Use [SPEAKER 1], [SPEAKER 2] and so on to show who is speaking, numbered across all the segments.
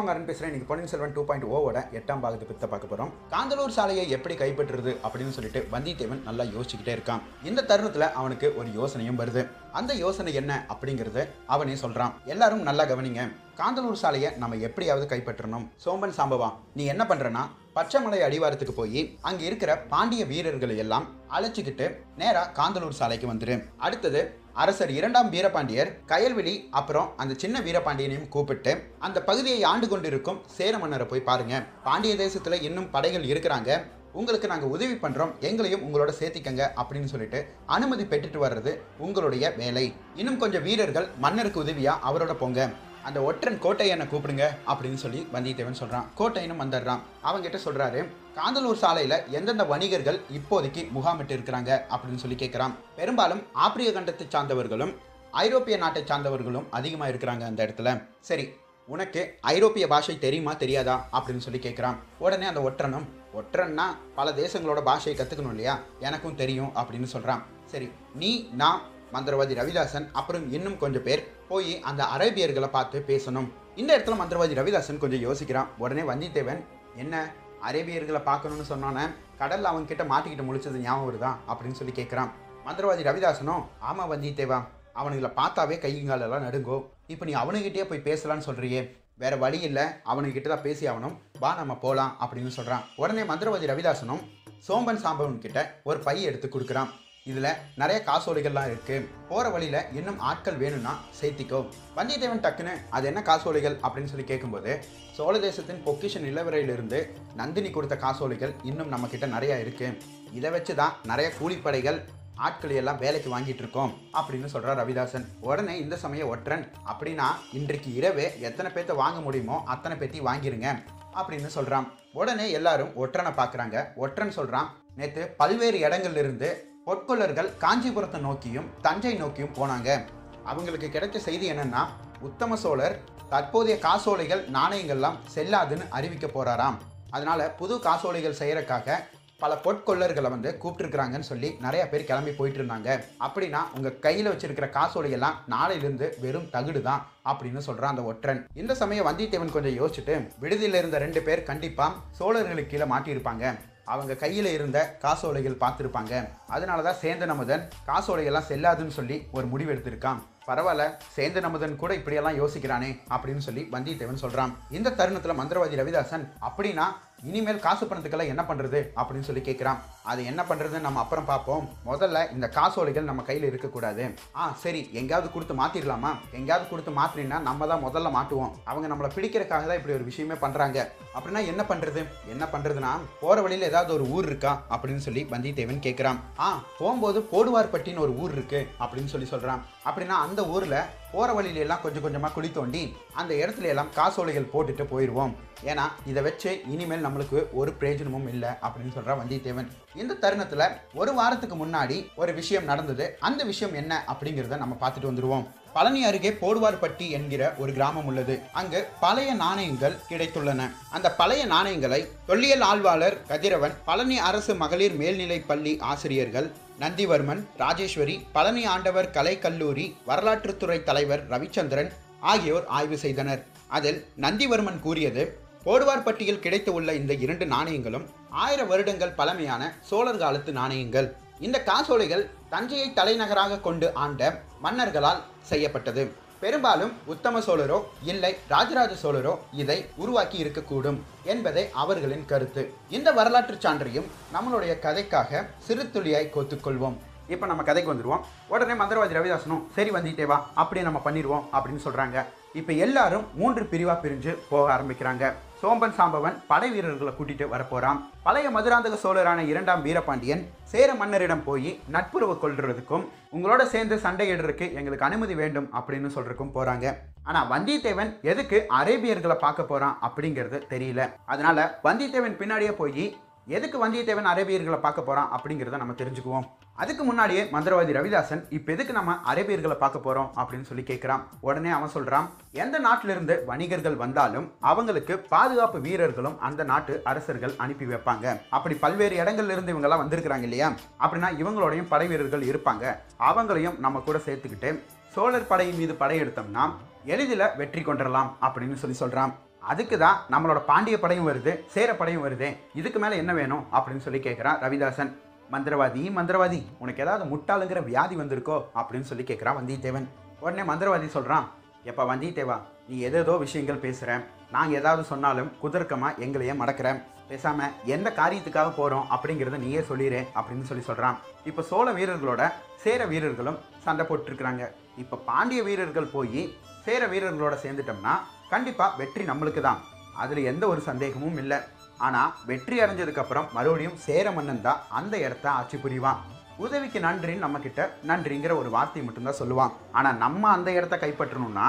[SPEAKER 1] அவங்க அருண் பேசுகிறேன் இன்றைக்கி பொன்னியின் செல்வன் டூ பாயிண்ட் ஓவோட எட்டாம் பாகத்தை பித்த பார்க்க போகிறோம் காந்தலூர் சாலையை எப்படி கைப்பற்றுறது அப்படின்னு சொல்லிட்டு வந்தியத்தேவன் நல்லா யோசிச்சுக்கிட்டே இருக்கான். இந்த தருணத்தில் அவனுக்கு ஒரு யோசனையும் வருது. அந்த யோசனை என்ன அப்படிங்கிறது அவனே சொல்கிறான் எல்லாரும் நல்லா கவனிங்க. காந்தலூர் சாலையை நம்ம எப்படியாவது கைப்பற்றணும். சோம்பன் சாம்பவா நீ என்ன பண்ணுறனா பச்சைமலை அடிவாரத்துக்கு போய் அங்கே இருக்கிற பாண்டிய வீரர்களை எல்லாம் அழைச்சிக்கிட்டு நேராக காந்தலூர் சாலைக்கு வந்துடு அடுத்தது அரசர் இரண்டாம் வீரபாண்டியர் கயல்விழி அப்புறம் அந்த சின்ன வீரபாண்டியனையும் கூப்பிட்டு அந்த பகுதியை ஆண்டு கொண்டிருக்கும் சேர மன்னரை போய் பாருங்க. பாண்டிய தேசத்துல இன்னும் படைகள் இருக்கிறாங்க. உங்களுக்கு நாங்கள் உதவி பண்ணுறோம் எங்களையும் உங்களோட சேர்த்திக்கங்க அப்படின்னு சொல்லிட்டு அனுமதி பெற்றுட்டு வர்றது உங்களுடைய வேலை. இன்னும் கொஞ்சம் வீரர்கள் மன்னருக்கு உதவியா அவரோட போங்க. அந்த ஒற்றன் கோட்டையனை கூப்பிடுங்க அப்படின்னு சொல்லி வந்தியத்தேவன் சொல்கிறான் கோட்டையனும் வந்துடுறான். அவங்கிட்ட சொல்கிறாரு காந்தலூர் சாலையில் எந்தெந்த வணிகர்கள் இப்போதைக்கு முகாமிட்டு இருக்கிறாங்க? அப்படின்னு சொல்லி கேட்குறான் பெரும்பாலும் ஆப்பிரிய கண்டத்தை சார்ந்தவர்களும் ஐரோப்பிய நாட்டை சார்ந்தவர்களும் அதிகமாக இருக்கிறாங்க அந்த இடத்துல. சரி உனக்கு ஐரோப்பிய பாஷை தெரியுமா தெரியாதா? அப்படின்னு சொல்லி கேட்குறான் உடனே அந்த ஒற்றனும் ஒற்றன்னா பல தேசங்களோட பாஷையை கற்றுக்கணும் இல்லையா? எனக்கும் தெரியும் அப்படின்னு சொல்கிறான் சரி நீ நான் மந்திரவாதி ரவிதாசன் அப்புறம் இன்னும் கொஞ்சம் பேர் போய் அந்த அரேபியர்களை பார்த்து பேசணும். இந்த இடத்துல மந்திரவாதி ரவிதாசன் கொஞ்சம் யோசிக்கிறான். உடனே வந்தித்தேவன் என்ன? அரேபியர்களை பார்க்கணும்னு சொன்னோன்னே கடலில் அவங்க கிட்ட மாட்டிக்கிட்டு முழிச்சது ஞாபகம் வருதா? அப்படின்னு சொல்லி கேட்குறான். மந்திரவாதி ரவிதாசனும் ஆமாம் வந்தித்தேவா அவனுங்களை பார்த்தாவே கைங்காலெல்லாம் நடுங்கோ. இப்போ நீ அவனுக்கிட்டே போய் பேசலான்னு சொல்கிறியே வேற வழி இல்லை அவனுக்கிட்ட தான் பேசி ஆகணும். வா நம்ம போகலாம் அப்படின்னு சொல்கிறான் உடனே மந்திரவாதி ரவிதாசனும் சோம்பன் சாம்பவன் கிட்ட ஒரு பை எடுத்து கொடுக்குறான். இதில் நிறைய காசோலைகள்லாம் இருக்குது போகிற வழியில் இன்னும் ஆட்கள் வேணும்னா சேர்த்திக்கோ. வந்தியத்தேவன் டக்குன்னு அது என்ன காசோலைகள் அப்படின்னு சொல்லி கேட்கும்போது சோழ தேசத்தின் பொக்கிஷன் நிலவரையிலிருந்து நந்தினி கொடுத்த காசோலைகள் இன்னும் நம்மக்கிட்ட நிறையா இருக்குது இதை வச்சு தான் நிறைய கூலிப்படைகள் ஆட்களை எல்லாம் வேலைக்கு வாங்கிட்டு இருக்கோம் அப்படின்னு சொல்கிறார் ரவிதாசன். உடனே இந்த சமய ஒற்றன் அப்படின்னா இன்றைக்கு இரவே எத்தனை பேர்த்த வாங்க முடியுமோ அத்தனை பேர்த்தையும் வாங்கிருங்க அப்படின்னு சொல்கிறான் உடனே எல்லாரும் ஒற்றனை பார்க்குறாங்க ஒற்றன் சொல்கிறான் நேற்று பல்வேறு இடங்கள்ல இருந்து பொற்கொள்ளர்கள் காஞ்சிபுரத்தை நோக்கியும் தஞ்சை நோக்கியும் போனாங்க. அவங்களுக்கு கிடைச்ச செய்தி என்னன்னா உத்தம சோழர் தற்போதைய காசோலைகள் நாணயங்கள்லாம் செல்லாதுன்னு அறிவிக்க போறாராம். அதனால புது காசோலைகள் செய்கிறக்காக பல பொற்கொள்ளர்களை வந்து கூப்பிட்டுருக்குறாங்கன்னு சொல்லி நிறைய பேர் கிளம்பி போயிட்டு இருந்தாங்க அப்படின்னா உங்கள் கையில் வச்சிருக்கிற காசோலையெல்லாம் நாளையிலிருந்து வெறும் தகுடு தான் அப்படின்னு சொல்கிறான் அந்த ஒற்றன். இந்த சமயம் வந்தியத்தேவன் கொஞ்சம் யோசிச்சுட்டு விடுதியில் இருந்த ரெண்டு பேர் கண்டிப்பாக சோழர்களுக்கு கீழே மாட்டியிருப்பாங்க. அவங்க கையில் இருந்த காசோலைகள் பார்த்துருப்பாங்க. அதனால தான் சேந்தன் அமுதன் காசோலைகள்லாம் செல்லாதுன்னு சொல்லி ஒரு முடிவு எடுத்திருக்கான். பரவாயில்ல சேந்தன் அமுதன் கூட இப்படியெல்லாம் யோசிக்கிறானே அப்படின்னு சொல்லி வந்தியத்தேவன் சொல்கிறான் இந்த தருணத்தில் மந்திரவாதி ரவிதாசன் அப்படின்னா இனிமேல் காசு பணத்துக்கெல்லாம் என்ன பண்ணுறது அப்படின்னு சொல்லி கேட்குறான் அது என்ன பண்ணுறதுன்னு நம்ம அப்புறம் பார்ப்போம். முதல்ல இந்த காசோலைகள் நம்ம கையில் இருக்கக்கூடாது. ஆ சரி எங்கேயாவது கொடுத்து மாற்றிடலாமா எங்கேயாவது கொடுத்து மாற்றினா நம்ம தான் முதல்ல மாட்டுவோம். அவங்க நம்மளை பிடிக்கிறதுக்காக தான் இப்படி ஒரு விஷயமே பண்ணுறாங்க அப்படின்னா என்ன பண்ணுறது என்ன பண்ணுறதுன்னா போகிற வழியில் ஏதாவது ஒரு ஊர் இருக்கா? அப்படின்னு சொல்லி வந்தியத்தேவன் கேட்குறான் ஆ போகும்போது போடுவார்பட்டின்னு ஒரு ஊர் இருக்குது அப்படின்னு சொல்லி சொல்கிறான் அப்படின்னா அந்த ஊரில் போகிற வழியில எல்லாம் கொஞ்சம் கொஞ்சமாக குழி தோண்டி அந்த இடத்துல எல்லாம் காசோலைகள் போட்டுட்டு போயிடுவோம் ஏன்னா இதை வச்சு இனிமேல் நம்மளுக்கு ஒரு பிரயோஜனமும் இல்லை அப்படின்னு சொல்கிறான் வந்தியத்தேவன். இந்த தருணத்தில் ஒரு வாரத்துக்கு முன்னாடி ஒரு விஷயம் நடந்தது. அந்த விஷயம் என்ன அப்படிங்கிறத நம்ம பார்த்துட்டு வந்துடுவோம் பழனி அருகே போடுவார்பட்டி என்கிற ஒரு கிராமம் உள்ளது. அங்கு பழைய நாணயங்கள் கிடைத்துள்ளன. அந்த பழைய நாணயங்களை தொல்லியல் ஆழ்வாளர் கதிரவன் பழனி அரசு மகளிர் மேல்நிலைப் பள்ளி ஆசிரியர்கள் நந்திவர்மன் ராஜேஸ்வரி பழனி ஆண்டவர் கலைக்கல்லூரி வரலாற்றுத்துறை தலைவர் ரவிச்சந்திரன் ஆகியோர் ஆய்வு செய்தனர். அதில் நந்திவர்மன் கூறியது போடுவார்பட்டியில் கிடைத்து உள்ள இந்த இரண்டு நாணயங்களும் ஆயிரம் வருடங்கள் பழமையான சோழர் காலத்து நாணயங்கள். இந்த காசோலைகள் தஞ்சையை தலைநகராக கொண்டு ஆண்ட மன்னர்களால் செய்யப்பட்டது. பெரும்பாலும் உத்தம சோழரோ இல்லை ராஜராஜ சோழரோ இதை உருவாக்கி இருக்கக்கூடும் என்பதே அவர்களின் கருத்து. இந்த வரலாற்று சான்றையும் நம்மளுடைய கதைக்காக சிறு துளியாய் கோத்துக்கொள்வோம் இப்போ நம்ம கதைக்கு வந்துடுவோம் உடனே மந்திரவாதி ரவிதாசனும் சரி வந்திட்டேவா அப்படியே நம்ம பண்ணிடுவோம் அப்படின்னு சொல்கிறாங்க இப்போ எல்லாரும் மூன்று பிரிவாக பிரிஞ்சு போக ஆரம்பிக்கிறாங்க. சோம்பன் சாம்பவன் படை வீரர்களை கூட்டிட்டு வரப்போறான். பழைய மதுராந்தக சோழரான இரண்டாம் வீரபாண்டியன் சேர மன்னரிடம் போய் நட்புறவு கொள்றதுக்கும் உங்களோட சேர்ந்து சண்டையிடுறதுக்கு எங்களுக்கு அனுமதி வேண்டும் அப்படின்னு சொல்றதுக்கும் போறாங்க. ஆனா வந்தியத்தேவன் எதுக்கு அரேபியர்களை பார்க்க போறான் அப்படிங்கிறது தெரியல. அதனால வந்தியத்தேவன் பின்னாடியே போய் எதுக்கு வந்தியத்தேவன் அரேபியர்களை பார்க்க போகிறான் அப்படிங்கிறத நம்ம தெரிஞ்சுக்குவோம். அதுக்கு முன்னாடியே மந்திரவாதி ரவிதாசன் இப்போ எதுக்கு நம்ம அரேபியர்களை பார்க்க போகிறோம் அப்படின்னு சொல்லி கேட்குறான் உடனே அவன் சொல்கிறான் எந்த நாட்டிலிருந்து வணிகர்கள் வந்தாலும் அவங்களுக்கு பாதுகாப்பு வீரர்களும் அந்த நாட்டு அரசர்கள் அனுப்பி வைப்பாங்க. அப்படி பல்வேறு இடங்கள்ல இருந்து இவங்கெல்லாம் வந்திருக்கிறாங்க இல்லையா? அப்படின்னா இவங்களோடையும் படை வீரர்கள் இருப்பாங்க. அவங்களையும் நம்ம கூட சேர்த்துக்கிட்டு சோழர் படையின் மீது படையெடுத்தோம்னா எளிதில் வெற்றி கொண்டுடலாம் அப்படின்னு சொல்லி சொல்கிறான் அதுக்கு தான் நம்மளோட பாண்டிய படையும் வருது சேர படையும் வருது. இதுக்கு மேலே என்ன வேணும் அப்படின்னு சொல்லி கேட்குறான் ரவிதாசன். மந்திரவாதி மந்திரவாதி உனக்கு ஏதாவது முட்டாளுங்கிற வியாதி வந்திருக்கோ அப்படின்னு சொல்லி கேட்குறான் வந்தியத்தேவன். உடனே மந்திரவாதி சொல்கிறான் எப்போ வந்தியத்தேவா நீ ஏதேதோ விஷயங்கள் பேசுகிற நாங்கள் ஏதாவது சொன்னாலும் குதர்க்கமாக எங்களையே மடக்கிறேன் பேசாமல் எந்த காரியத்துக்காக போகிறோம் அப்படிங்கிறத நீயே சொல்லிடு அப்படின்னு சொல்லி சொல்கிறான் இப்போ சோழ வீரர்களோட சேர வீரர்களும் சண்டை போட்டுருக்குறாங்க. இப்போ பாண்டிய வீரர்கள் போய் சேர வீரர்களோட சேர்ந்துட்டோம்னா கண்டிப்பாக வெற்றி நம்மளுக்கு தான் அதில் எந்த ஒரு சந்தேகமும் இல்லை. ஆனால் வெற்றி அடைஞ்சதுக்கப்புறம் மறுபடியும் சேர மன்னன் தான் அந்த இடத்த ஆட்சி புரிவான். உதவிக்கு நன்றின்னு நம்மக்கிட்ட நன்றிங்கிற ஒரு வார்த்தையை மட்டும்தான் சொல்லுவான். ஆனால் நம்ம அந்த இடத்த கைப்பற்றணும்னா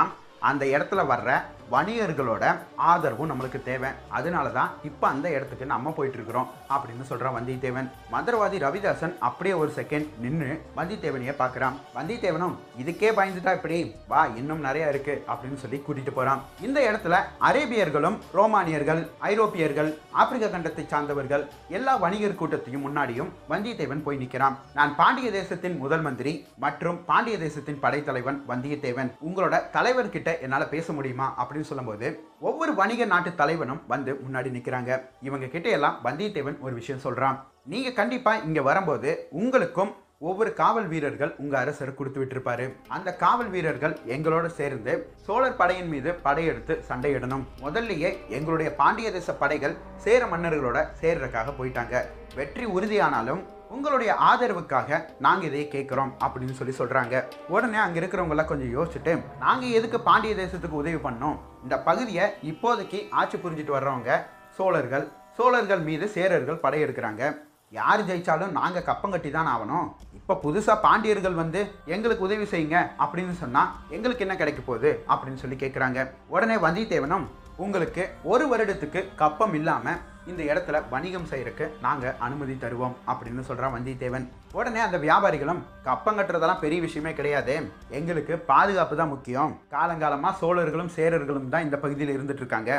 [SPEAKER 1] அந்த இடத்துல வர்ற வணிகர்களோட ஆதரவும் நம்மளுக்கு தேவை. அதனால தான் இப்போ அந்த இடத்துக்கு நம்ம போயிட்டு இருக்கிறோம் அப்படின்னு சொல்கிறான் வந்தியத்தேவன். மந்திரவாதி ரவிதாசன் அப்படியே ஒரு செகண்ட் நின்று வந்தியத்தேவனையே பார்க்குறான். வந்தியத்தேவனும் இதுக்கே பயந்துட்டா இப்படி வா இன்னும் நிறைய இருக்கு அப்படின்னு சொல்லி கூட்டிட்டு போகிறான் இந்த இடத்துல அரேபியர்களும் ரோமானியர்கள் ஐரோப்பியர்கள் ஆப்பிரிக்க கண்டத்தை சார்ந்தவர்கள் எல்லா வணிகர் கூட்டத்தையும் முன்னாடியும் வந்தியத்தேவன் போய் நிற்கிறான் நான் பாண்டிய தேசத்தின் முதல் மந்திரி மற்றும் பாண்டிய தேசத்தின் படைத்தலைவன் வந்தியத்தேவன். உங்களோட தலைவர்கிட்ட என்னால் பேச முடியுமா? அப்படின்னு சொல்லும்போது ஒவ்வொரு வணிக நாட்டு தலைவனும் வந்து முன்னாடி நிற்கிறாங்க இவங்க கிட்ட எல்லாம் வந்தியத்தேவன் ஒரு விஷயம் சொல்றான். நீங்கள் கண்டிப்பாக இங்கே வரும்போது உங்களுக்கும் ஒவ்வொரு காவல் வீரர்கள் உங்கள் அரசர் கொடுத்து விட்டுருப்பாரு. அந்த காவல் வீரர்கள் எங்களோட சேர்ந்து சோழர் படையின் மீது படையெடுத்து சண்டையிடணும். முதல்லயே எங்களுடைய பாண்டிய தேச படைகள் சேர மன்னர்களோட சேர்றதுக்காக போயிட்டாங்க. வெற்றி உறுதியானாலும் உங்களுடைய ஆதரவுக்காக நாங்கள் இதை கேட்குறோம் அப்படின்னு சொல்லி சொல்கிறாங்க உடனே அங்கே இருக்கிறவங்களாம் கொஞ்சம் யோசிச்சுட்டு நாங்கள் எதுக்கு பாண்டிய தேசத்துக்கு உதவி பண்ணோம்? இந்த பகுதியை இப்போதைக்கு ஆட்சி புரிஞ்சிட்டு வர்றவங்க சோழர்கள் சோழர்கள் மீது சேரர்கள் படையெடுக்கிறாங்க. யார் ஜெயித்தாலும் நாங்கள் கப்பங்கட்டி தான் ஆகணும். இப்போ புதுசாக பாண்டியர்கள் வந்து எங்களுக்கு உதவி செய்யுங்க அப்படின்னு சொன்னால் எங்களுக்கு என்ன கிடைக்க போகுது? அப்படின்னு சொல்லி கேட்குறாங்க உடனே வந்தியத்தேவனும் உங்களுக்கு ஒரு வருடத்துக்கு கப்பம் இல்லாமல் இந்த இடத்துல வணிகம் செய்கிறக்கு நாங்கள் அனுமதி தருவோம் அப்படின்னு சொல்கிறான் வந்தியத்தேவன். உடனே அந்த வியாபாரிகளும் கப்பம் கட்டுறதெல்லாம் பெரிய விஷயமே கிடையாது. எங்களுக்கு பாதுகாப்பு தான் முக்கியம். காலங்காலமாக சோழர்களும் சேரர்களும் தான் இந்த பகுதியில் இருந்துட்டு இருக்காங்க.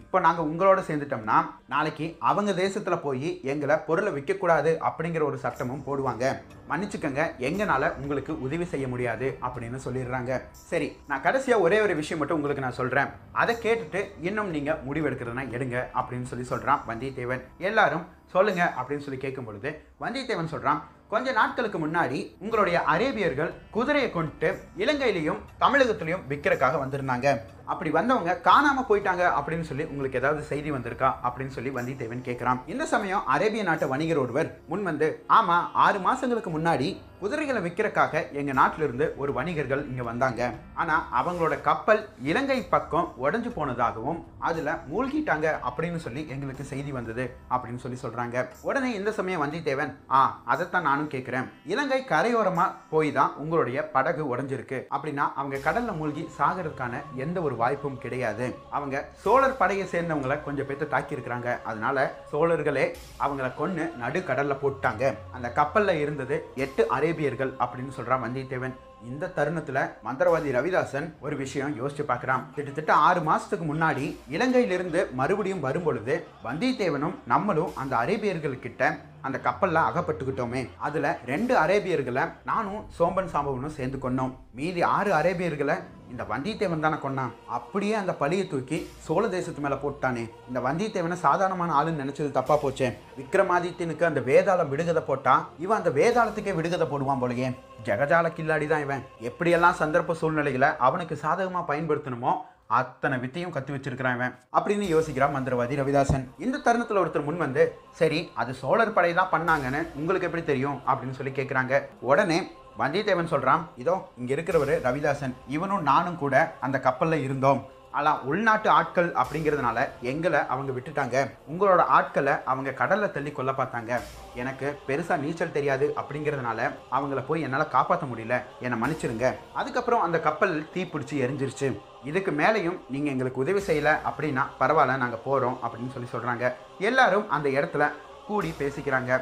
[SPEAKER 1] இப்போ நாங்கள் உங்களோட சேர்ந்துட்டோம்னா நாளைக்கு அவங்க தேசத்தில் போய் எங்களை பொருளை விற்கக்கூடாது அப்படிங்கிற ஒரு சட்டமும் போடுவாங்க. மன்னிச்சுக்கோங்க எங்களால் உங்களுக்கு உதவி செய்ய முடியாது அப்படின்னு சொல்லிடுறாங்க. சரி நான் கடைசியாக ஒரே ஒரு விஷயம் மட்டும் உங்களுக்கு நான் சொல்கிறேன் அதை கேட்டுட்டு இன்னும் நீங்கள் முடிவெடுக்கிறதுனா எடுங்க அப்படின்னு சொல்லி சொல்கிறான் வந்தியத்தேவன். எல்லாரும் சொல்லுங்க அப்படின்னு சொல்லி கேட்கும் பொழுது வந்தியத்தேவன் சொல்கிறான் கொஞ்ச நாட்களுக்கு முன்னாடி உங்களுடைய அரேபியர்கள் குதிரையை கொண்டு இலங்கையிலையும் தமிழகத்திலையும் விற்கிறக்காக வந்திருந்தாங்க. அப்படி வந்தவங்க காணாம போயிட்டாங்க அப்படின்னு சொல்லி உங்களுக்கு ஏதாவது செய்தி வந்திருக்கா அப்படின்னு சொல்லி வந்தியத்தேவன் கேட்கிறான் இந்த சமயம் அரேபிய நாட்டு வணிகர் ஒருவர் முன் வந்து ஆமா ஆறு மாசங்களுக்கு முன்னாடி குதிரைகளை விற்கிறக்காக எங்க நாட்டில இருந்து ஒரு வணிகர்கள் இங்க வந்தாங்க. ஆனா அவங்களோட கப்பல் இலங்கை பக்கம் உடஞ்சு போனதாகவும் அதுல மூழ்கிட்டாங்க அப்படின்னு சொல்லி எங்களுக்கு செய்தி வந்தது அப்படின்னு சொல்லி சொல்றாங்க. உடனே இந்த சமயம் வந்தியத்தேவன் ஆ அதைத்தான் நானும் கேட்கிறேன் இலங்கை கரையோரமா போய் தான் உங்களுடைய படகு உடஞ்சிருக்கு. அப்படின்னா அவங்க கடல்ல மூழ்கி சாகிறதுக்கான எந்த ஒரு வாய்ப்பும் கிடையாது. அவங்க சோழர் படையை சேர்ந்தவங்களை கொஞ்சம் பேர்த்த தாக்கி இருக்கிறாங்க அதனால சோழர்களே அவங்கள கொன்று நடுக்கடலில் போட்டாங்க. அந்த கப்பல்ல இருந்தது எட்டு அரேபியர்கள் அப்படின்னு சொல்றான் வந்தியத்தேவன். இந்த தருணத்துல மந்திரவாதி ரவிதாசன் ஒரு விஷயம் யோசிச்சு பார்க்குறான் கிட்டத்தட்ட ஆறு மாசத்துக்கு முன்னாடி இலங்கையிலிருந்து மறுபடியும் வரும்பொழுது வந்தியத்தேவனும் நம்மளும் அந்த அரேபியர்கள் கிட்ட அந்த கப்பல்ல அகப்பட்டுக்கிட்டோமே. அதுல ரெண்டு அரேபியர்களை நானும் சோம்பன் சாம்பவனும் சேர்ந்து கொண்டோம் மீதி ஆறு அரேபியர்களை இந்த வந்தியத்தேவன் தானே கொன்னான்? அப்படியே அந்த பழியை தூக்கி சோழ தேசத்து மேலே போட்டானே. இந்த வந்தியத்தேவனை சாதாரணமான ஆளுன்னு நினைச்சது தப்பா போச்சே. விக்ரமாதித்யனுக்கு அந்த வேதாளம் விடுகதை போட்டான். இவன் அந்த வேதாளத்துக்கே விடுகதை போடுவான் போலயே. ஜெகஜால கில்லாடி தான் இவன். எப்படியெல்லாம் சந்தர்ப்ப சூழ்நிலைகளை அவனுக்கு சாதகமாக பயன்படுத்தணுமோ அத்தனை வித்தையும் கத்து வச்சிருக்கிறான் இவன். அப்படின்னு யோசிக்கிறான் மந்திரவாதி ரவிதாசன். இந்த தருணத்தில் ஒருத்தர் முன் வந்து சரி அது சோழர் படை தான் பண்ணாங்கன்னு உங்களுக்கு எப்படி தெரியும்? அப்படின்னு சொல்லி கேட்குறாங்க உடனே வந்தியத்தேவன் சொல்கிறான் இதோ இங்கே இருக்கிறவர் ரவிதாசன் இவனும் நானும் கூட அந்த கப்பலில் இருந்தோம். ஆனால் உள்நாட்டு ஆட்கள் அப்படிங்கிறதுனால எங்களை அவங்க விட்டுட்டாங்க. உங்களோட ஆட்களை அவங்க கடலில் தள்ளி கொல்ல பார்த்தாங்க. எனக்கு பெருசாக நீச்சல் தெரியாது அப்படிங்கிறதுனால அவங்கள போய் என்னால் காப்பாற்ற முடியல. என்னை மன்னிச்சிருங்க. அதுக்கப்புறம் அந்த கப்பல் தீப்பிடிச்சி எரிஞ்சிருச்சு. இதுக்கு மேலேயும் நீங்கள் எங்களுக்கு உதவி செய்யலை அப்படின்னா பரவாயில்ல நாங்கள் போகிறோம் அப்படின்னு சொல்லி சொல்கிறாங்க எல்லாரும் அந்த இடத்துல கூடி பேசிக்கிறாங்க.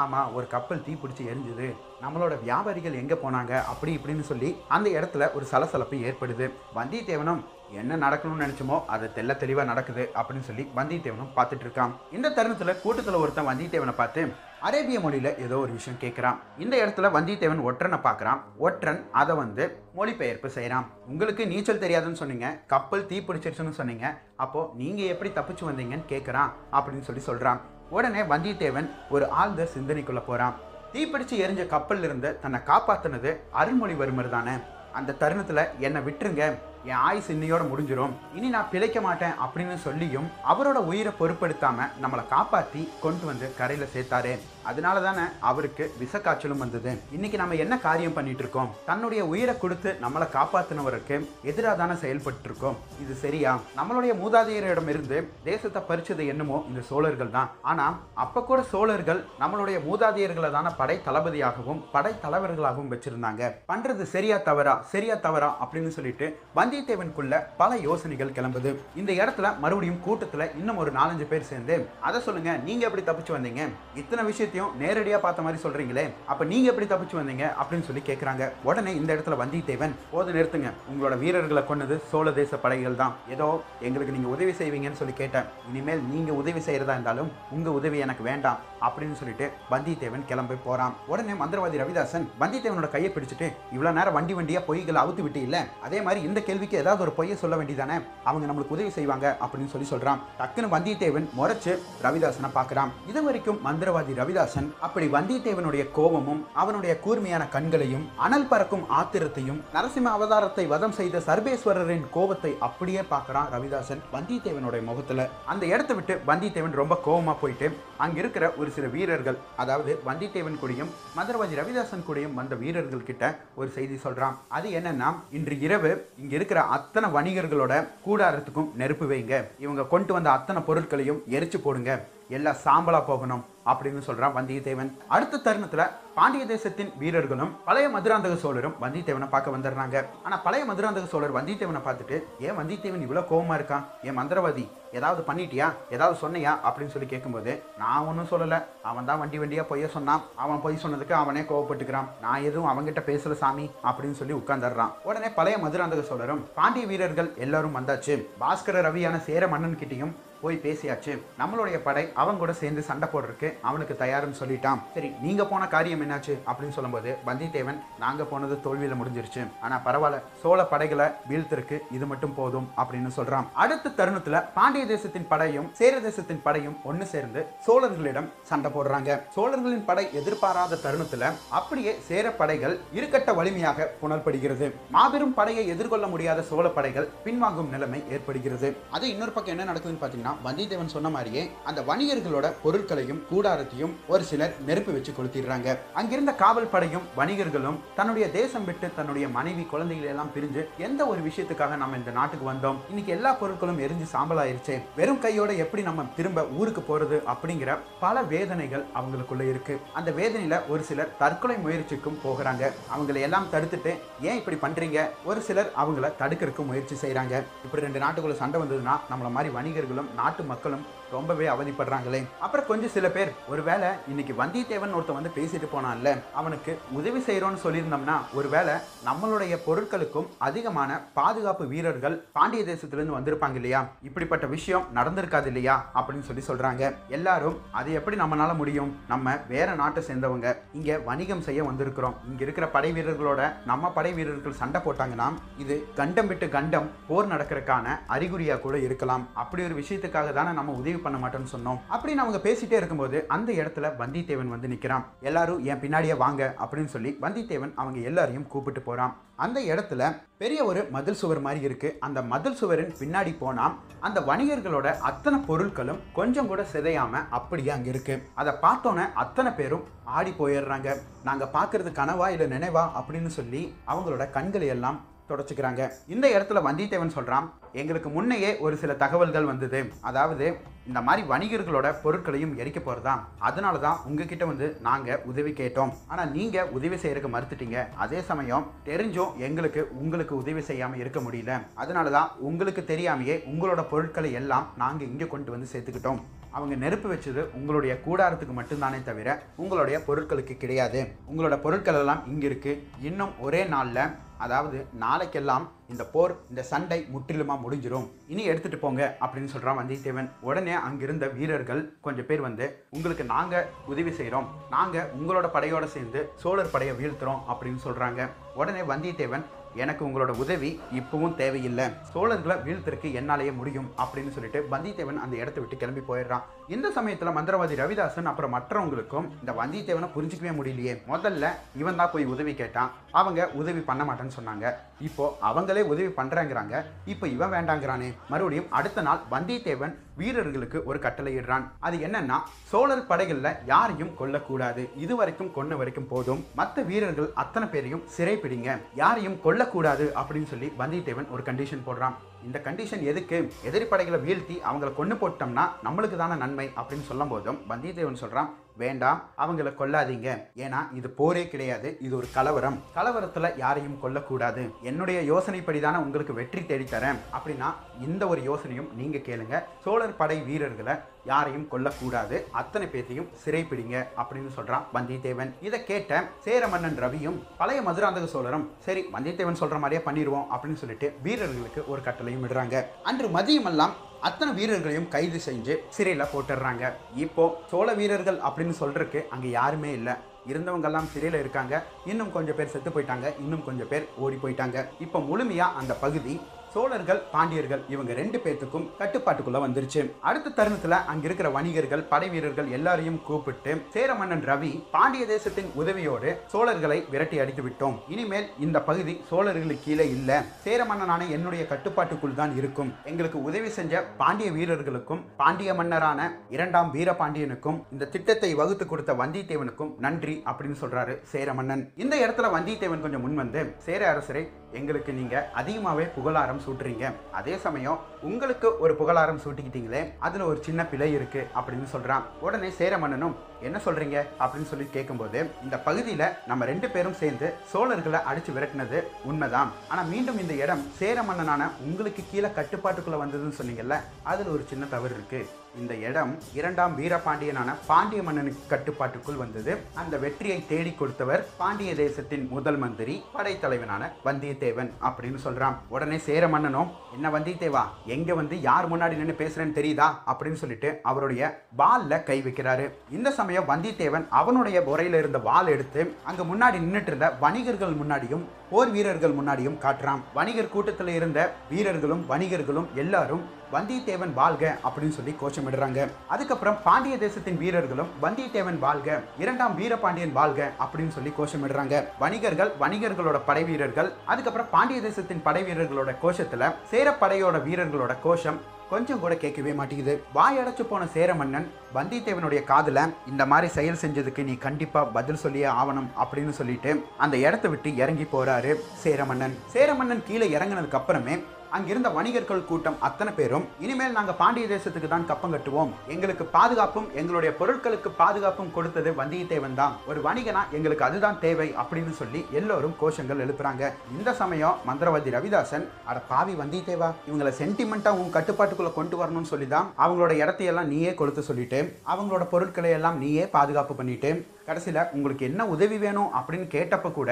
[SPEAKER 1] ஆமாம் ஒரு கப்பல் தீப்பிடிச்சு எரிஞ்சுது. நம்மளோட வியாபாரிகள் எங்கே போனாங்க? அப்படி இப்படின்னு சொல்லி அந்த இடத்துல ஒரு சலசலப்பு ஏற்படுது. வந்தியத்தேவனும் என்ன நடக்கணும்னு நினச்சோமோ அது தெல்ல தெளிவாக நடக்குது அப்படின்னு சொல்லி வந்தியத்தேவனும் பார்த்துட்டு இருக்கான். இந்த தருணத்தில் கூட்டத்தில் ஒருத்தன் வந்தியத்தேவனை பார்த்து அரேபிய மொழியில் ஏதோ ஒரு விஷயம் கேட்குறான் இந்த இடத்துல வந்தியத்தேவன் ஒற்றனை பார்க்குறான். ஒற்றன் அதை வந்து மொழிபெயர்ப்பு செய்கிறான் உங்களுக்கு நீச்சல் தெரியாதுன்னு சொன்னீங்க கப்பல் தீ பிடிச்சிருச்சுன்னு சொன்னீங்க அப்போது நீங்கள் எப்படி தப்பிச்சு வந்தீங்கன்னு கேட்குறான் அப்படின்னு சொல்லி சொல்கிறான் உடனே வந்தியத்தேவன் ஒரு ஆழ்ந்த சிந்தனைக்குள்ள போறான். தீப்பிடிச்சு எரிஞ்ச கப்பல்ல இருந்து தன்னை காப்பாத்தினது அருள்மொழிவர்மர் தானே. அந்த தருணத்துல என்னை விட்டுருங்க. என் ஆயுஸ் இன்னையோட முடிஞ்சிடும் இனி நான் பிழைக்க மாட்டேன் அப்படின்னு சொல்லியும் அவரோட உயிரை பொருட்படுத்தாம நம்மளை காப்பாத்தி கொண்டு வந்து கரையில சேர்த்தாரு. அதனால தானே அவருக்கு விஷக்காய்ச்சலும் வந்தது. இன்னைக்கு நம்ம என்ன காரியம் பண்ணிட்டு இருக்கோம் தன்னுடைய உயிரை கொடுத்து நம்மளை காப்பாத்தினவருக்கு எதிராக தானே செயல்பட்டு இருக்கோம் இது சரியா? நம்மளுடைய மூதாதையரிடம் இருந்து தேசத்தை பறிச்சது என்னமோ இந்த சோழர்கள் தான். ஆனா அப்ப கூட சோழர்கள் நம்மளுடைய மூதாதையர்களை தானே படை தளபதியாகவும் படை தலைவர்களாகவும் வச்சிருந்தாங்க. பண்றது சரியா தவறா? சரியா தவறா? அப்படின்னு சொல்லிட்டு வந்தியத்தேவனுக்குள்ள பல யோசனைகள் கிளம்புது. இந்த இடத்துல மறுபடியும் கூட்டத்துல இன்னும் ஒரு நாலஞ்சு பேர் சேர்ந்து அதை சொல்லுங்க நீங்க எப்படி தப்பிச்சு வந்தீங்க? இத்தனை விஷயத்தையும் நேரடியாக பார்த்த மாதிரி சொல்கிறீங்களே அப்போ நீங்கள் எப்படி தப்பிச்சு வந்தீங்க அப்படின்னு சொல்லி கேட்குறாங்க உடனே இந்த இடத்துல வந்தியத்தேவன் போது நிறுத்துங்க. உங்களோட வீரர்களை கொண்டது சோழ தேச படைகள் தான். ஏதோ எங்களுக்கு நீங்கள் உதவி செய்வீங்கன்னு சொல்லி கேட்டேன். இனிமேல் நீங்கள் உதவி செய்கிறதா இருந்தாலும் உங்கள் உதவி எனக்கு வேண்டாம் அப்படின்னு சொல்லிட்டு வந்தியத்தேவன் கிளம்பி போகிறான் உடனே மந்திரவாதி ரவிதாசன் வந்தியத்தேவனோட கையை பிடிச்சிட்டு இவ்வளோ நேரம் வண்டி வண்டியா பொய்களை அவுத்து விட்டு இல்லை அதே மாதிரி இந்த கேள்விக்கு ஏதாவது ஒரு பொய்யை சொல்ல வேண்டியதானே? அவங்க நம்மளுக்கு உதவி செய்வாங்க அப்படின்னு சொல்லி சொல்கிறான் டக்குன்னு வந்தியத்தேவன் முறைச்சு ரவிதாசனை பார்க்குறான். இது வரைக்கும் மந்திரவாதி ரவிதாஸ் கண்ணதாசன் அப்படி வந்தியத்தேவனுடைய கோபமும் அவனுடைய கூர்மையான கண்களையும் அனல் பறக்கும் ஆத்திரத்தையும் நரசிம்ம அவதாரத்தை வதம் செய்த சர்வேஸ்வரரின் கோபத்தை அப்படியே பார்க்குறான் ரவிதாசன் வந்தியத்தேவனுடைய முகத்துல. அந்த இடத்தை விட்டு வந்தியத்தேவன் ரொம்ப கோபமா போயிட்டு அங்க இருக்கிற ஒரு சில வீரர்கள் அதாவது வந்தியத்தேவன் கூடயும் மந்திரவாதி ரவிதாசன் கூடயும் வந்த வீரர்கள் கிட்ட ஒரு செய்தி சொல்றான். அது என்னன்னா இன்று இரவு இங்க இருக்கிற அத்தனை வணிகர்களோட கூடாரத்துக்கும் நெருப்பு வைங்க. இவங்க கொண்டு வந்த அத்தனை பொருட்களையும் எரிச்சு போடுங்க. எல்லாம் சாம்பலா போகணும் அப்படின்னு சொல்றான் வந்தியத்தேவன். அடுத்த தருணத்துல பாண்டிய தேசத்தின் வீரர்களும் பழைய மதுராந்தக சோழரும் வந்தியத்தேவனை பார்க்க வந்துடுறாங்க. ஆனா பழைய மதுராந்தக சோழர் வந்தியத்தேவனை பார்த்துட்டு ஏன் வந்தியத்தேவன் இவ்வளவு கோபமா இருக்கான்? ஏன் மந்திரவாதி? ஏதாவது பண்ணிட்டியா? ஏதாவது சொன்னியா? அப்படின்னு சொல்லி கேட்கும்போது நான் ஒன்றும் சொல்லல. அவன் தான் வண்டி வண்டியா பொய்ய சொன்னான். அவன் பொய் சொன்னதுக்கு அவனே கோவப்பட்டுக்கிறான். நான் எதுவும் அவன்கிட்ட பேசல சாமி அப்படின்னு சொல்லி உட்காந்துடுறான் உடனே பழைய மதுராந்தக சோழரும் பாண்டிய வீரர்கள் எல்லாரும் வந்தாச்சு. பாஸ்கர ரவியான சேர மன்னன் கிட்டையும் போய் பேசியாச்சு. நம்மளுடைய படை அவன் கூட சேர்ந்து சண்டை போடுறதுக்கு அவனுக்கு தயாருன்னு சொல்லிட்டான். சரி நீங்க போன காரியம் என்னாச்சு? அப்படின்னு சொல்லும்போது வந்தியத்தேவன் நாங்க போனது தோல்வியில முடிஞ்சிருச்சு. ஆனா பரவாயில்ல சோழ படைகளை வீழ்த்திருக்கு இது மட்டும் போதும் அப்படின்னு சொல்றான். அடுத்த தருணத்துல பாண்டிய தேசத்தின் படையும் சேர தேசத்தின் படையும் ஒன்னு சேர்ந்து சோழர்களிடம் சண்டை போடுறாங்க. சோழர்களின் படை எதிர்பாராத தருணத்துல அப்படியே சேர படைகள் இருக்கட்ட வலிமையாக புனல்படுகிறது மாபெரும் படையை எதிர்கொள்ள முடியாத சோழ படைகள் பின்வாங்கும் நிலைமை ஏற்படுகிறது. அது இன்னொரு பக்கம் என்ன நடக்குதுன்னு பாத்தீங்கன்னா வந்தியத்தேவன் சொன்ன மாதிரியே அந்த வணிகர்களோட பொருட்களையும் கூடாரத்தையும் ஒரு சிலர் நெருப்பு வச்சு கொளுத்திடுறாங்க. அங்கிருந்த காவல் படையும் வணிகர்களும் தன்னுடைய தேசம் விட்டு தன்னுடைய மனைவி குழந்தைகள் எல்லாம் பிரிஞ்சு எந்த ஒரு விஷயத்துக்காக நம்ம இந்த நாட்டுக்கு வந்தோம்? இன்னைக்கு எல்லா பொருட்களும் எரிஞ்சு சாம்பலாயிருச்சு. வெறும் கையோட எப்படி நம்ம திரும்ப ஊருக்கு போறது அப்படிங்கிற பல வேதனைகள் அவங்களுக்குள்ள இருக்கு. அந்த வேதனையில ஒரு சிலர் தற்கொலை முயற்சிக்கும் போகிறாங்க. அவங்களை எல்லாம் தடுத்துட்டு ஏன் இப்படி பண்றீங்க? ஒரு சிலர் அவங்கள தடுக்கிறதுக்கு முயற்சி செய்யறாங்க இப்படி ரெண்டு நாட்டுக்குள்ள சண்டை வந்ததுன்னா நம்மள மாதிரி வணிகர்களும் நாட்டு மக்களும் ரொம்பவே அவதிப்படுறாங்களே. அப்புறம் கொஞ்சம் சில பேர் ஒருவேளை இன்னைக்கு வந்தியத்தேவன் ஒருத்தன் வந்து பேசிட்டு போனான்ல அவனுக்கு உதவி செய்யறோம்னு சொல்லியிருந்தோம்னா ஒருவேளை நம்மளுடைய பொருட்களுக்கும் அதிகமான பாதுகாப்பு வீரர்கள் பாண்டிய தேசத்திலிருந்து வந்திருப்பாங்க இல்லையா? இப்படிப்பட்ட விஷயம் நடந்திருக்காது இல்லையா? அப்படின்னு சொல்லி சொல்றாங்க. எல்லாரும் அது எப்படி நம்மளால முடியும்? நம்ம வேற நாட்டை சேர்ந்தவங்க இங்க வணிகம் செய்ய வந்திருக்கிறோம். இங்க இருக்கிற படை வீரர்களோட நம்ம படை வீரர்கள் சண்டை போட்டாங்கன்னா இது கண்டம் விட்டு கண்டம் போர் நடக்கிறதுக்கான அறிகுறியா கூட இருக்கலாம். அப்படி ஒரு விஷயத்துக்காக தானே நம்ம உதவி பண்ண மாட்டோம்னு சொன்னோம். அப்படின்னு அவங்க பேசிட்டே இருக்கும்போது அந்த இடத்துல வந்தியத்தேவன் வந்து நிற்கிறான் எல்லாரும் என் பின்னாடியே வாங்க அப்படின்னு சொல்லி வந்தியத்தேவன் அவங்க எல்லாரையும் கூப்பிட்டு போறான். அந்த இடத்துல பெரிய ஒரு மதில் சுவர் மாதிரி இருக்கு. அந்த மதில் சுவரின் பின்னாடி போனால் அந்த வணிகர்களோட அத்தனை பொருட்களும் கொஞ்சம் கூட சிதையாம அப்படியே அங்கே இருக்கு. அதை பார்த்தோன்னே அத்தனை பேரும் ஆடி போயிடுறாங்க. நாங்க பார்க்கறது கனவா இல்லை நினைவா? அப்படின்னு சொல்லி அவங்களோட கண்களை எல்லாம் தொடச்சிக்கிறாங்க. இந்த இடத்துல வந்தியத்தேவன் சொல்கிறான் எங்களுக்கு முன்னையே ஒரு சில தகவல்கள் வந்தது. அதாவது இந்த மாதிரி வணிகர்களோட பொருட்களையும் எரிக்க போறதா அதனால தான் உங்ககிட்ட வந்து நாங்கள் உதவி கேட்டோம். ஆனால் நீங்கள் உதவி செய்கிறக்கு மறுத்துட்டீங்க. அதே சமயம் தெரிஞ்சும் எங்களுக்கு உங்களுக்கு உதவி செய்யாமல் இருக்க முடியல. அதனால தான் உங்களுக்கு தெரியாமையே உங்களோட பொருட்களை எல்லாம் நாங்கள் இங்கே கொண்டு வந்து சேர்த்துக்கிட்டோம். அவங்க நெருப்பு வச்சது உங்களுடைய கூடாரத்துக்கு மட்டும்தானே தவிர உங்களுடைய பொருட்களுக்கு கிடையாது. உங்களோட பொருட்கள் எல்லாம் இங்கே இருக்குது இன்னும் ஒரே நாளில் அதாவது நாளைக்கெல்லாம் இந்த போர் இந்த சண்டை முற்றிலுமாக முடிஞ்சிடும் இனி எடுத்துகிட்டு போங்க அப்படின்னு சொல்கிறான் வந்தியத்தேவன். உடனே அங்கிருந்த வீரர்கள் கொஞ்சம் பேர் வந்து உங்களுக்கு நாங்கள் உதவி செய்கிறோம் நாங்கள் உங்களோட படையோடு சேர்ந்து சோழர் படையை வீழ்த்துறோம் அப்படின்னு சொல்கிறாங்க உடனே வந்தியத்தேவன் எனக்கு உங்களோட உதவி இப்பவும் தேவையில்லை. சோழர்களை வீழ்த்திற்கு என்னாலேயே முடியும் அப்படின்னு சொல்லிட்டு வந்தியத்தேவன் அந்த இடத்த விட்டு கிளம்பி போயிடுறான். இந்த சமயத்துல மந்திரவாதி ரவிதாசன் அப்புறம் மற்றவங்களுக்கும் இந்த வந்தியத்தேவனை புரிஞ்சிக்கவே முடியலையே. முதல்ல இவன் தான் போய் உதவி கேட்டான். அவங்க உதவி பண்ண மாட்டேன்னு சொன்னாங்க. இப்போ அவங்களே உதவி பண்றேங்கிறாங்க. இப்போ இவன் வேண்டாங்கிறானே. மறுபடியும் அடுத்த நாள் வந்தியத்தேவன் வீரர்களுக்கு ஒரு கட்டளை இடுறான் அது என்னன்னா சோழர் படைகளில் யாரையும் கொல்லக்கூடாது. இது வரைக்கும் கொன்ன வரைக்கும் போதும். மற்ற வீரர்கள் அத்தனை பேரையும் சிறைப்பிடிங்க யாரையும் கொல்லக்கூடாது அப்படின்னு சொல்லி வந்தியத்தேவன் ஒரு கண்டிஷன் போடுறான். இந்த கண்டிஷன் எதுக்கு? எதிரி படைகளை வீழ்த்தி அவங்கள கொண்டு போட்டோம்னா நம்மளுக்கு தானே நன்மை அப்படின்னு சொல்லும் போதும் வந்தியத்தேவன் சொல்கிறான் வேண்டாம் அவங்கள கொல்லாதீங்க. ஏன்னா இது போரே கிடையாது இது ஒரு கலவரம். கலவரத்துல யாரையும் கொல்லக்கூடாது. என்னுடைய யோசனைப்படி தானே உங்களுக்கு வெற்றி தேடித்தரேன். அப்படின்னா இந்த ஒரு யோசனையும் நீங்க கேளுங்க. சோழர் படை வீரர்களை யாரையும் கொல்லக்கூடாது. அத்தனை பேர்த்தையும் சிறைப்பிடிங்க அப்படின்னு சொல்கிறான் வந்தியத்தேவன். இதை கேட்ட சேர மன்னன் ரவியும் பழைய மதுராந்தக சோழரும் சரி வந்தியத்தேவன் சொல்கிற மாதிரியே பண்ணிடுவோம் அப்படின்னு சொல்லிட்டு வீரர்களுக்கு ஒரு கட்டளையும் விடுறாங்க. அன்று மதியமெல்லாம் அத்தனை வீரர்களையும் கைது செஞ்சு சிறையில் போட்டுடுறாங்க. இப்போ சோழ வீரர்கள் அப்படின்னு சொல்றதுக்கு அங்கே யாருமே இல்லை. இருந்தவங்கெல்லாம் சிறையில் இருக்காங்க. இன்னும் கொஞ்சம் பேர் செத்து போயிட்டாங்க. இன்னும் கொஞ்சம் பேர் ஓடி போயிட்டாங்க. இப்போ முழுமையாக அந்த பகுதி சோழர்கள் பாண்டியர்கள் இவங்க ரெண்டு பேர்த்துக்கும் கட்டுப்பாட்டுக்குள்ள வந்துருச்சு. அடுத்த தருணத்துல அங்க இருக்கிற வணிகர்கள் படை வீரர்கள் எல்லாரையும் கூப்பிட்டு சேர மன்னன் ரவி பாண்டிய தேசத்தின் உதவியோடு சோழர்களை விரட்டி அடித்து விட்டோம். இனிமேல் இந்த பகுதி சோழர்களுக்கு கீழே இல்ல. சேர மன்னனான என்னுடைய கட்டுப்பாட்டுக்குள் தான் இருக்கும். எங்களுக்கு உதவி செஞ்ச பாண்டிய வீரர்களுக்கும் பாண்டிய மன்னரான இரண்டாம் வீரபாண்டியனுக்கும் இந்த திட்டத்தை வகுத்து கொடுத்த வந்தியத்தேவனுக்கும் நன்றி அப்படின்னு சொல்றாரு சேர மன்னன். இந்த இடத்துல வந்தியத்தேவன் கொஞ்சம் முன் வந்து சேர அரசரை எங்களுக்கு நீங்க அதிகமாவே புகழாரம் சூட்டுறீங்க. அதே சமயம் உங்களுக்கு ஒரு புகழாரம் சூட்டிக்கிட்டீங்களே அதுல ஒரு சின்ன பிழை இருக்கு அப்படின்னு சொல்றான். உடனே சேர மன்னனும் என்ன சொல்றீங்க? அப்படின்னு சொல்லி கேட்கும்போது இந்த பகுதியில நம்ம ரெண்டு பேரும் சேர்ந்து சோழர்களை அடிச்சு விரட்டினது உண்மைதான். ஆனா மீண்டும் இந்த இடம் சேர மன்னனான உங்களுக்கு கீழே கட்டுப்பாட்டுக்குள்ள வந்ததுன்னு சொன்னீங்கல்ல அதுல ஒரு சின்ன தவறு இருக்கு. இந்த இடம் இரண்டாம் வீரபாண்டியனான பாண்டிய மன்னனுக்கு கட்டுப்பாட்டுக்குள் வந்தது. அந்த வெற்றியை தேடி கொடுத்தவர் பாண்டிய தேசத்தின் முதல் மந்திரி படைத்தலைவனான வந்தியத்தேவன் அப்படின்னு சொல்றான். உடனே சேர மன்னனும் என்ன வந்தியத்தேவா எங்க வந்து யார் முன்னாடி நின்று பேசுறேன்னு தெரியுதா அப்படின்னு சொல்லிட்டு அவருடைய வால்ல கை வைக்கிறாரு. இந்த சமயம் வந்தியத்தேவன் அவனுடைய உரையில இருந்த வால் எடுத்து அங்க முன்னாடி நின்றுட்டு இருந்த வணிகர்கள் முன்னாடியும் போர் வீரர்கள் முன்னாடியும் காட்டுறான். வணிகர் கூட்டத்தில் இருந்த வீரர்களும் வணிகர்களும் எல்லாரும் வந்தியத்தேவன் வாழ்க அப்படின்னு சொல்லி கோஷமிடுறாங்க. அதுக்கப்புறம் பாண்டிய தேசத்தின் வீரர்களும் வந்தியத்தேவன் வாழ்க இரண்டாம் வீரபாண்டியன் வாழ்க அப்படின்னு சொல்லி கோஷமிடுறாங்க. வணிகர்கள் வணிகர்களோட படை வீரர்கள் அதுக்கப்புறம் பாண்டிய தேசத்தின் படை வீரர்களோட கோஷத்துல சேரப்படையோட வீரர்களோட கோஷம் கொஞ்சம் கூட கேட்கவே மாட்டேங்குது. வாயடைச்சு போன சேர மன்னன் வந்தியத்தேவனுடைய காதில் இந்த மாதிரி செயல் செஞ்சதுக்கு நீ கண்டிப்பாக பதில் சொல்லியே ஆவணும் அப்படின்னு சொல்லிட்டு அந்த இடத்த விட்டு இறங்கி போறாரு சேரமன்னன். சேரமன்னன் கீழே இறங்கினதுக்கு அப்புறமே அங்கிருந்த வணிகர்கள் கூட்டம் அத்தனை பேரும் இனிமேல் நாங்க பாண்டிய தேசத்துக்கு தான் கப்பம் கட்டுவோம். எங்களுக்கு பாதுகாப்பும் எங்களுடைய பொருட்களுக்கு பாதுகாப்பும் கொடுத்தது வந்தியத்தேவன் தான். ஒரு வணிகனா எங்களுக்கு அதுதான் தேவை அப்படின்னு சொல்லி எல்லோரும் கோஷங்கள் எழுப்புறாங்க. இந்த சமயம் மந்திரவாதி ரவிதாசன் அட பாவி வந்தியத்தேவா இவங்களை சென்டிமெண்டா உன் கட்டுப்பாட்டுக்குள்ள கொண்டு வரணும்னு சொல்லி தான் அவங்களோட இடத்தையெல்லாம் நீயே கொடுத்து சொல்லிட்டு அவங்களோட பொருட்களை எல்லாம் நீயே பாதுகாப்பு பண்ணிட்டு கடைசியில் உங்களுக்கு என்ன உதவி வேணும்? அப்படின்னு கேட்டப்ப கூட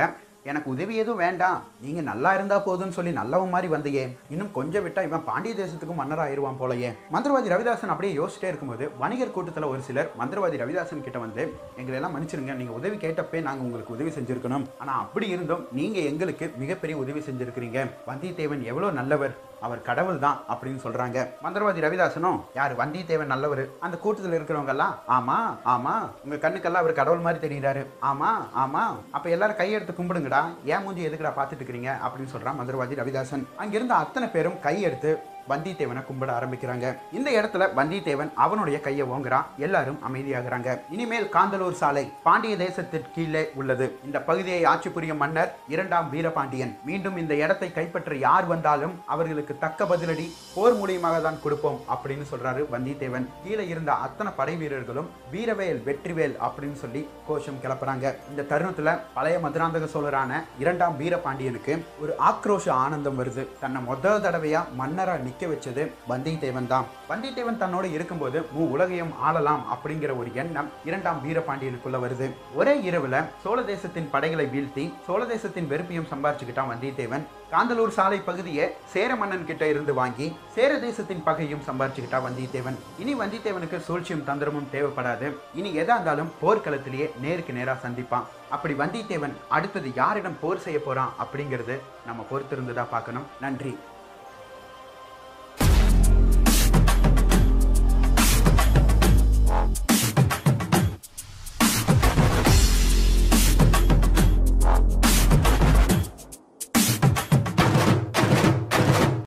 [SPEAKER 1] எனக்கு உதவி எதுவும் வேண்டாம். நீங்கள் நல்லா இருந்தால் போதும்னு சொல்லி நல்லவன் மாதிரி வந்தையே. இன்னும் கொஞ்சம் விட்டால் இவன் பாண்டிய தேசத்துக்கு மன்னர் ஆயிருவான் போலயே. மந்திரவாதி ரவிதாசன் அப்படியே யோசிச்சிட்டே இருக்கும்போது வணிகர் கூட்டத்தில் ஒரு சிலர் மந்திரவாதி ரவிதாசன் கிட்ட வந்து எங்களை எல்லாம் மன்னிச்சிருங்க. நீங்கள் உதவி கேட்டப்பே நாங்கள் உங்களுக்கு உதவி செஞ்சுருக்கணும். ஆனால் அப்படி இருந்தும் நீங்கள் எங்களுக்கு மிகப்பெரிய உதவி செஞ்சுருக்கிறீங்க. வந்தியத்தேவன் எவ்வளோ நல்லவர். அவர் கடவுள் தான் அப்படின்னு சொல்றாங்க. மந்திரவாதி ரவிதாசனும் யார் வந்தியத்தேவன் நல்லவர்? அந்த கூட்டத்தில் இருக்கிறவங்க எல்லாம் ஆமா ஆமா உங்க கண்ணுக்கெல்லாம் அவர் கடவுள் மாதிரி தெரிகிறாரு ஆமா ஆமா அப்ப எல்லாரும் கையெடுத்து கும்பிடுங்கடா. ஏன் மூஞ்சி எதுக்குடா பார்த்துட்டு இருக்கிறீங்க? அப்படின்னு சொல்றான் மந்திரவாதி ரவிதாசன். அங்கிருந்த அத்தனை பேரும் கையெடுத்து வந்தியத்தேவனை கும்பிட ஆரம்பிக்கிறாங்க. இந்த இடத்துல வந்தியத்தேவன் அவனுடைய கையை ஓங்குறான் எல்லாரும் அமைதியாகிறாங்க. இனிமேல் காந்தலூர் சாலை பாண்டிய தேசத்திற்கு கீழே உள்ளது. இந்த பகுதியை ஆட்சி புரியும் மன்னர் இரண்டாம் வீரபாண்டியன். மீண்டும் இந்த இடத்தை கைப்பற்ற யார் வந்தாலும் அவர்களுக்கு தக்க பதிலடி போர் மூலியமாக தான் கொடுப்போம் அப்படின்னு சொல்றாரு வந்தியத்தேவன். கீழே இருந்த அத்தனை படை வீரர்களும் வீரவேல் வெற்றிவேல் அப்படின்னு சொல்லி கோஷம் கிளப்புறாங்க. இந்த தருணத்துல பழைய மதுராந்தக சோழரான இரண்டாம் வீரபாண்டியனுக்கு ஒரு ஆக்ரோஷ ஆனந்தம் வருது. தன்னை முதல் தடவையா மன்னரா நிற்க வச்சது வந்தியத்தேவன் தான். வந்தியத்தேவன் தன்னோட இருக்கும்போது மூ உலகையும் ஆளலாம் அப்படிங்கிற ஒரு எண்ணம் இரண்டாம் வீரபாண்டியனுக்குள்ள வருது. ஒரே இரவுல சோழ தேசத்தின் படைகளை வீழ்த்தி சோழ தேசத்தின் வெறுப்பையும் சம்பாரிச்சுக்கிட்டான் வந்தியத்தேவன். காந்தலூர் சாலை பகுதியை சேர மன்னன் கிட்ட இருந்து வாங்கி சேர தேசத்தின் பகையும் சம்பாரிச்சுக்கிட்டா வந்தியத்தேவன். இனி வந்தியத்தேவனுக்கு சூழ்ச்சியும் தந்திரமும் தேவைப்படாது. இனி எதா இருந்தாலும் போர்க்களத்திலேயே நேருக்கு நேராக சந்திப்பான். அப்படி வந்தியத்தேவன் அடுத்தது யாரிடம் போர் செய்ய போறான் அப்படிங்கிறது நம்ம பொறுத்திருந்து தான் பார்க்கணும். நன்றி.